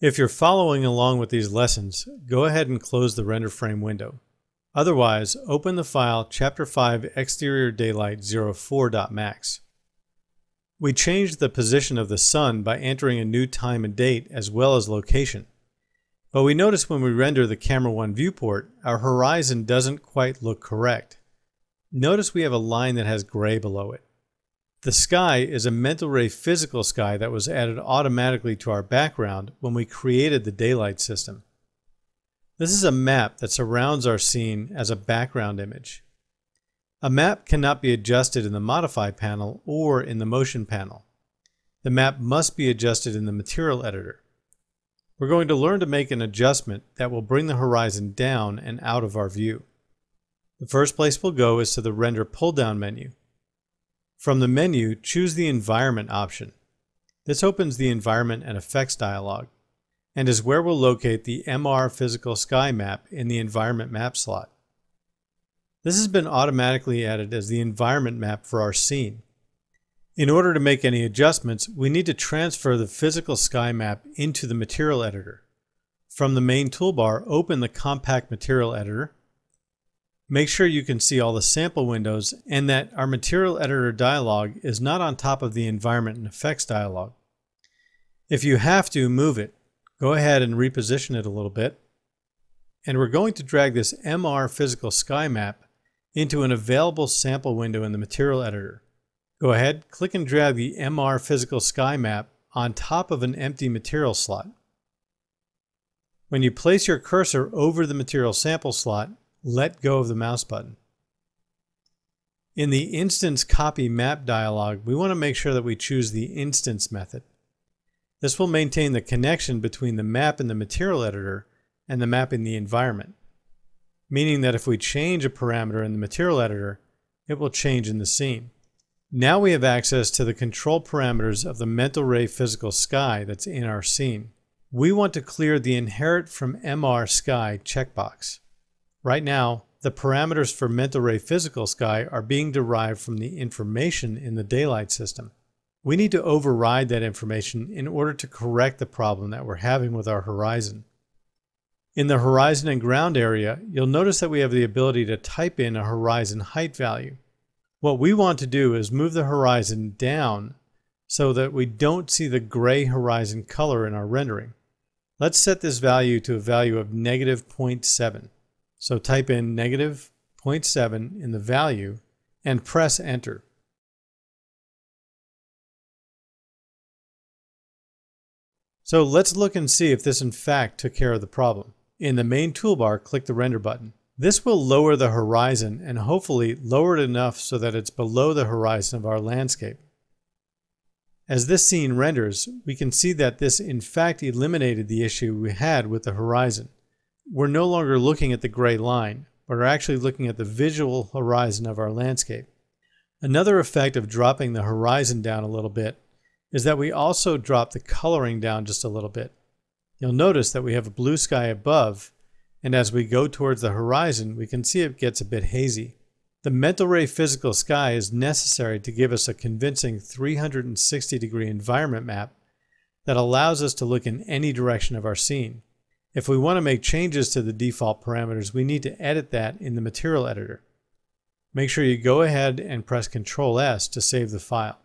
If you're following along with these lessons, go ahead and close the render frame window. Otherwise, open the file Chapter 5 Exterior Daylight 04.max. We changed the position of the sun by entering a new time and date as well as location. But we notice when we render the Camera 1 viewport, our horizon doesn't quite look correct. Notice we have a line that has gray below it. The sky is a mental ray physical sky that was added automatically to our background when we created the daylight system. This is a map that surrounds our scene as a background image. A map cannot be adjusted in the Modify panel or in the Motion panel. The map must be adjusted in the Material Editor. We're going to learn to make an adjustment that will bring the horizon down and out of our view. The first place we'll go is to the Render pull-down menu. From the menu, choose the Environment option. This opens the Environment and Effects dialog and is where we'll locate the MR Physical Sky map in the Environment Map slot. This has been automatically added as the environment map for our scene. In order to make any adjustments, we need to transfer the physical sky map into the material editor. From the main toolbar, open the Compact Material Editor. Make sure you can see all the sample windows and that our Material Editor dialog is not on top of the Environment and Effects dialog. If you have to, move it go ahead and reposition it a little bit. And we're going to drag this MR physical sky map into an available sample window in the material editor. Go ahead, click and drag the MR physical sky map on top of an empty material slot. When you place your cursor over the material sample slot, let go of the mouse button. In the Instance Copy Map dialog, we want to make sure that we choose the Instance method. This will maintain the connection between the map in the material editor and the map in the environment, meaning that if we change a parameter in the material editor, it will change in the scene. Now we have access to the control parameters of the mental ray physical sky that's in our scene. We want to clear the inherit from MR sky checkbox. Right now, the parameters for mental ray physical sky are being derived from the information in the daylight system. We need to override that information in order to correct the problem that we're having with our horizon. In the horizon and ground area, you'll notice that we have the ability to type in a horizon height value. What we want to do is move the horizon down so that we don't see the gray horizon color in our rendering. Let's set this value to a value of negative 0.7. So type in negative 0.7 in the value and press enter. So let's look and see if this in fact took care of the problem. In the main toolbar, click the render button. This will lower the horizon and hopefully lower it enough so that it's below the horizon of our landscape. As this scene renders, we can see that this in fact eliminated the issue we had with the horizon. We're no longer looking at the gray line, but are actually looking at the visual horizon of our landscape. Another effect of dropping the horizon down a little bit is that we also drop the coloring down just a little bit. You'll notice that we have a blue sky above, and as we go towards the horizon, we can see it gets a bit hazy. The mental ray physical sky is necessary to give us a convincing 360 degree environment map that allows us to look in any direction of our scene. If we want to make changes to the default parameters, we need to edit that in the material editor. Make sure you go ahead and press Ctrl S to save the file.